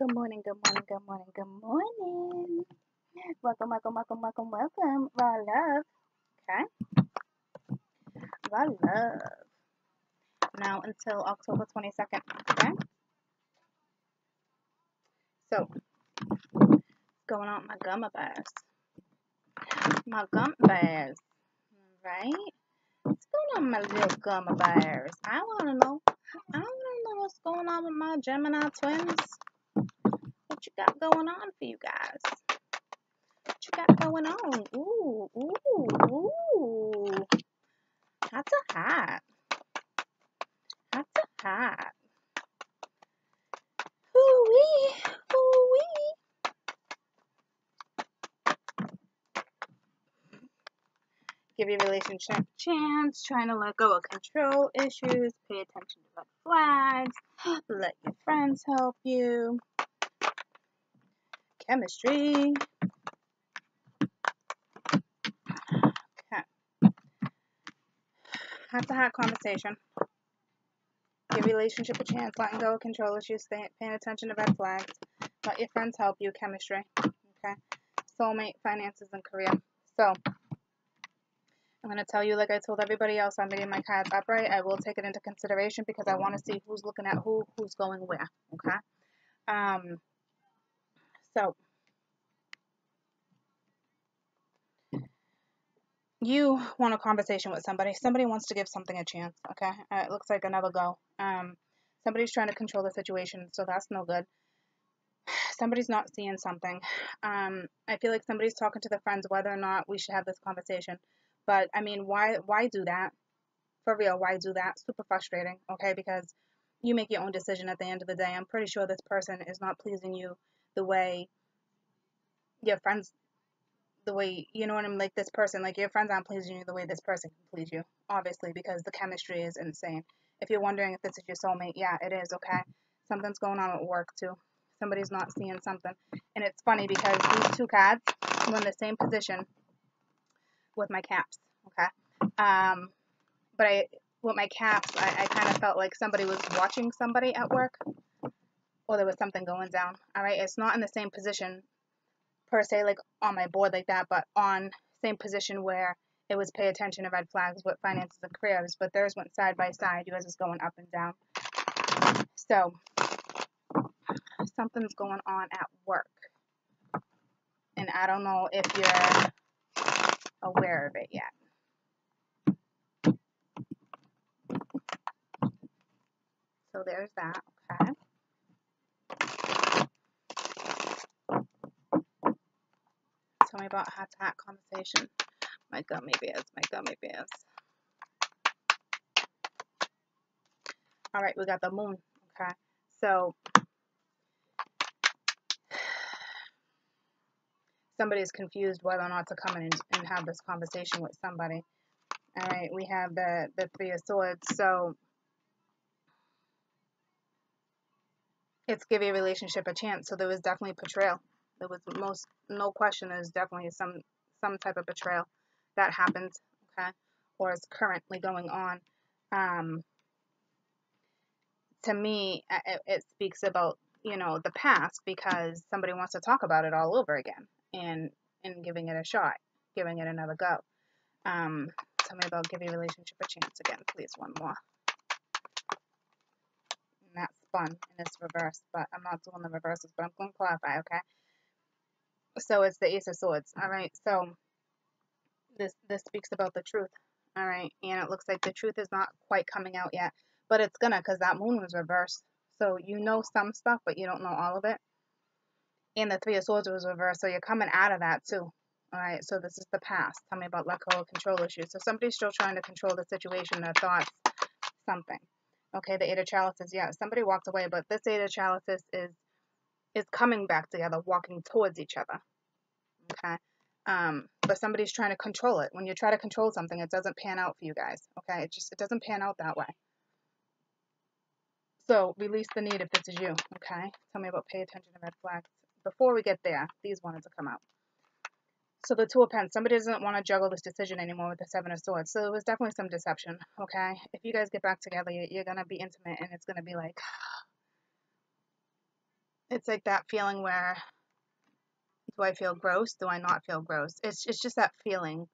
Good morning, good morning, good morning, good morning. Welcome, welcome, welcome, welcome, welcome. Raw love. Okay? Raw love. Now until October 22nd. Okay? So, going on my gumma bears. My gumma bears. Right? What's going on, my little gumma bears? I want to know. I want to know what's going on with my Gemini twins. What you got going on for you guys? What you got going on? Ooh, ooh, ooh. Hot a hot. Hot a hot. Ooh wee, ooh wee. Give your relationship a chance. Trying to let go of control issues. Pay attention to red flags. Let your friends help you. Chemistry. Okay. To hot conversation. Give relationship a chance. Letting go of control issues. Paying attention to red flags. Let your friends help you. Chemistry. Okay. Soulmate, finances, and career. So, I'm going to tell you, like I told everybody else, I'm reading my cards upright. I will take it into consideration because I want to see who's looking at who, who's going where. Okay. Um. So, you want a conversation with somebody. Somebody wants to give something a chance. Okay. Uh, it looks like another go. Um. Somebody's trying to control the situation, so that's no good. Somebody's not seeing something. Um. I feel like somebody's talking to the friends whether or not we should have this conversation. But I mean, why why do that? For real, why do that? Super frustrating, okay? Because you make your own decision at the end of the day. I'm pretty sure this person is not pleasing you the way your friends the way you know what I'm like this person like your friends aren't pleasing you the way this person can please you obviously because the chemistry is insane. If you're wondering if this is your soulmate yeah it is okay? Something's going on at work too. Somebody's not seeing something. And it's funny because these two cards were in the same position with my caps okay? Um but I with my caps I, I kind of felt like somebody was watching somebody at work or there was something going down all right it's not in the same position per se like on my board like that, but on same position where it was pay attention to red flags with finances and careers, but theirs went side by side. Yours is going up and down. So something's going on at work. And I don't know if you're aware of it yet. So there's that, okay? Tell about hot to hot conversation. My gummy bears, my gummy bears. All right, we got the moon. Okay, so somebody's confused whether or not to come in and, and have this conversation with somebody. All right, we have the the three of swords. So it's give your relationship a chance. So there was definitely betrayal. There was most no question. There's definitely some some type of betrayal that happened. Okay, or is currently going on. Um, to me, it, it speaks about you know the past because somebody wants to talk about it all over again and and giving it a shot, giving it another go. Um, tell me about give your relationship a chance again, please. One more. And that's fun and it's reversed, but I'm not doing the reverses, but I'm going to clarify, okay? So it's the Ace of Swords, all right? So this this speaks about the truth, all right? And it looks like the truth is not quite coming out yet, but it's gonna because that moon was reversed. So you know some stuff, but you don't know all of it. And the Three of Swords was reversed, so you're coming out of that too. All right, so this is the past. Tell me about let go of control issues. So somebody's still trying to control the situation, their thoughts, something. Okay, the Eight of Chalices, yeah, somebody walked away, but this Eight of Chalices is is coming back together, walking towards each other. Okay, um, but somebody's trying to control it. When you try to control something, it doesn't pan out for you guys. Okay, it just it doesn't pan out that way. So release the need if this is you. Okay, tell me about pay attention to red flags. Before we get there, these wanted to come out. So the Two of Pens, somebody doesn't want to juggle this decision anymore with the Seven of Swords. So it was definitely some deception, okay? If you guys get back together, you're going to be intimate and it's going to be like, it's like that feeling where do I feel gross? Do I not feel gross? It's it's just that feeling,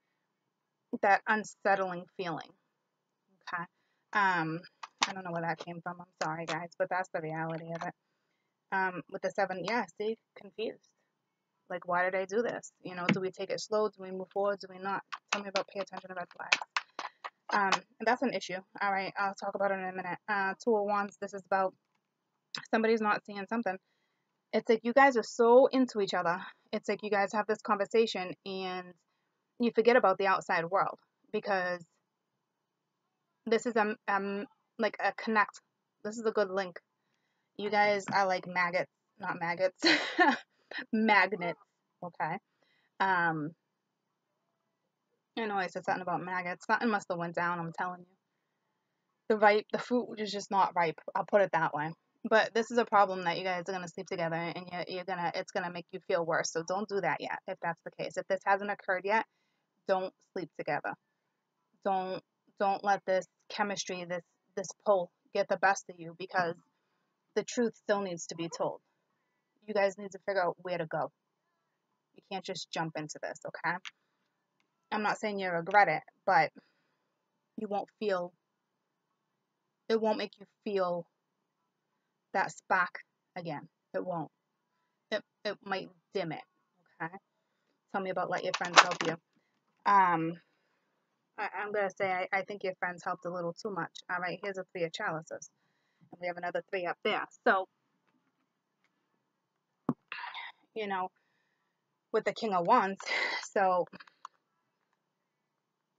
that unsettling feeling. Okay. Um, I don't know where that came from. I'm sorry, guys, but that's the reality of it. Um, with the seven, yeah, stay confused. Like, why did I do this? You know, do we take it slow? Do we move forward? Do we not? Tell me about pay attention to red flags. Um, that's an issue. All right, I'll talk about it in a minute. Uh, two of wands. This is about somebody's not seeing something. It's like you guys are so into each other. It's like you guys have this conversation and you forget about the outside world because this is a um like a connect. This is a good link. You guys are like maggots, not maggots, magnets. Okay. Um, I know I said something about maggots. Something must have went down. I'm telling you. The ripe, the fruit is just not ripe. I'll put it that way. But this is a problem that you guys are gonna sleep together, and you're, you're gonna it's gonna make you feel worse. So don't do that yet. If that's the case, if this hasn't occurred yet, don't sleep together. Don't don't let this chemistry, this this pull, get the best of you because the truth still needs to be told. You guys need to figure out where to go. You can't just jump into this, okay? I'm not saying you regret it, but you won't feel it won't make you feel that spark again. It won't. It it might dim it. Okay. Tell me about let your friends help you. Um I, am gonna say I, I think your friends helped a little too much. All right, here's a three of chalices. And we have another three up there. So you know, with the king of wands, so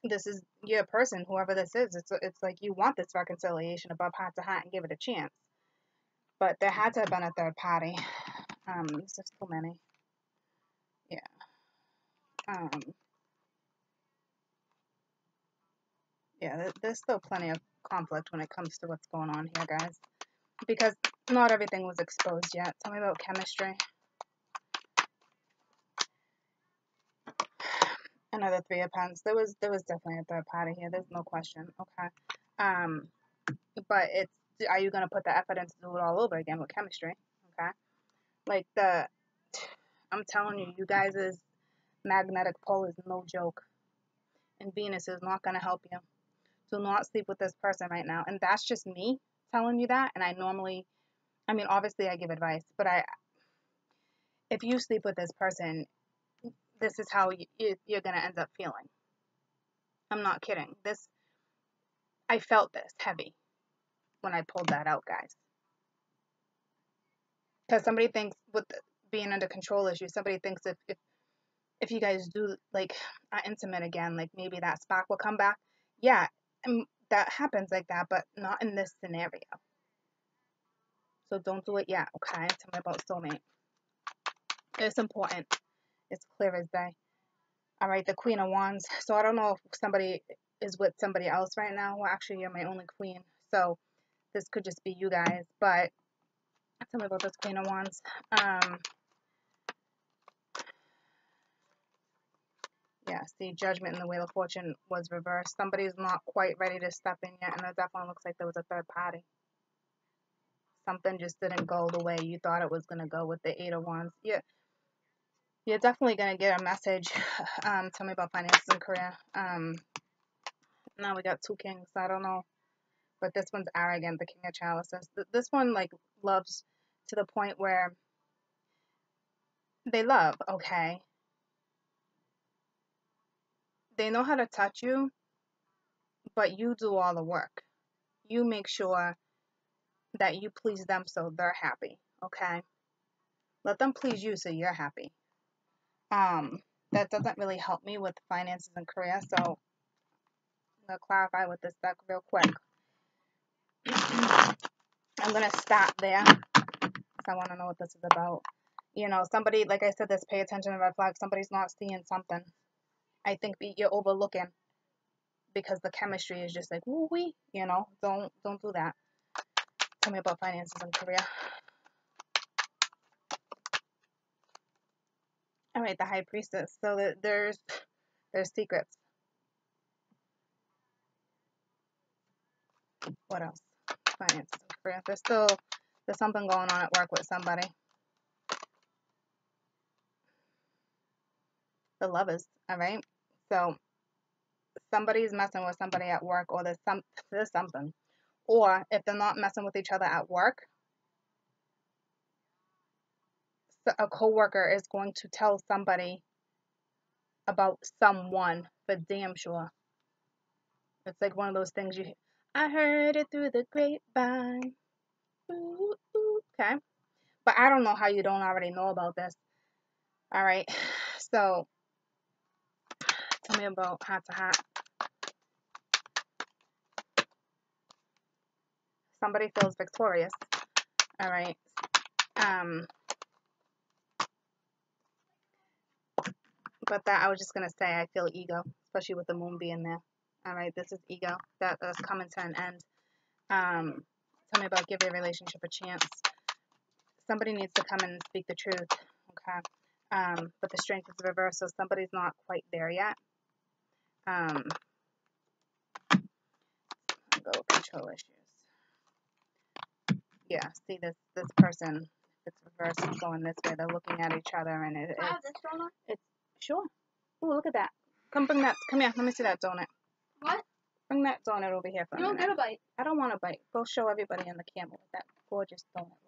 this is your person, whoever this is. It's it's like you want this reconciliation above heart to heart and give it a chance. But there had to have been a third party. Um, there's just too many. Yeah. Um. Yeah, there's still plenty of conflict when it comes to what's going on here, guys. Because not everything was exposed yet. Tell me about chemistry. Another three of pens. There was there was definitely a third party here. There's no question. Okay. Um, but it's are you gonna put the effort into do it all over again with chemistry? Okay. Like the, I'm telling you, you guys' magnetic pull is no joke, and Venus is not gonna help you. Do not sleep with this person right now, and that's just me telling you that. And I normally, I mean, obviously I give advice, but I, if you sleep with this person, this is how you, you're gonna end up feeling. I'm not kidding. This, I felt this heavy when I pulled that out, guys. Because somebody thinks with being under control issue, somebody thinks if, if if you guys do like are intimate again, like maybe that spark will come back. Yeah, that happens like that, but not in this scenario. So don't do it yet, okay? Tell me about soulmate. It's important. It's clear as day. All right, the Queen of Wands. So I don't know if somebody is with somebody else right now. Well, actually, you're my only queen. So this could just be you guys, but tell me about this Queen of Wands. Um, yeah, see, Judgment in the Wheel of Fortune was reversed. Somebody's not quite ready to step in yet, and it definitely looks like there was a third party. Something just didn't go the way you thought it was going to go with the Eight of Wands. Yeah, you're definitely going to get a message. Um, tell me about finances and career. Um, now we got two kings. I don't know but this one's arrogant, the King of Chalices. This one, like, loves to the point where they love, okay? They know how to touch you, but you do all the work. You make sure that you please them so they're happy, okay? Let them please you so you're happy. Um, that doesn't really help me with finances and career, so I'm to clarify with this deck real quick. I'm going to stop there I want to know what this is about. You know, somebody, like I said, this pay attention to red flags. Somebody's not seeing something. I think you're overlooking because the chemistry is just like, woo wee, you know, don't, don't do that. Tell me about finances and career. All right, the high priestess. So there's, there's secrets. What else? finances there's still, there's something going on at work with somebody. The lovers, all right? So somebody's messing with somebody at work or there's, some, there's something. Or if they're not messing with each other at work, a coworker is going to tell somebody about someone for damn sure. It's like one of those things you I heard it through the grapevine. Ooh, ooh, okay. But I don't know how you don't already know about this. All right. So tell me about heart to heart. Somebody feels victorious. All right. Um but that I was just gonna say I feel ego, especially with the moon being there. All right, this is ego that is coming to an end. Um, tell me about give your relationship a chance. Somebody needs to come and speak the truth. Okay. Um, but the strength is reversed, so somebody's not quite there yet. Um, go control issues. Yeah, see this this person, it's reversed, it's going this way. They're looking at each other, and it, it's, it's sure. Oh, look at that. Come bring that. Come here. Let me see that donut. Bring that donut over here for you a minute. get a bite. I don't want a bite. Go show everybody in the camera that gorgeous donut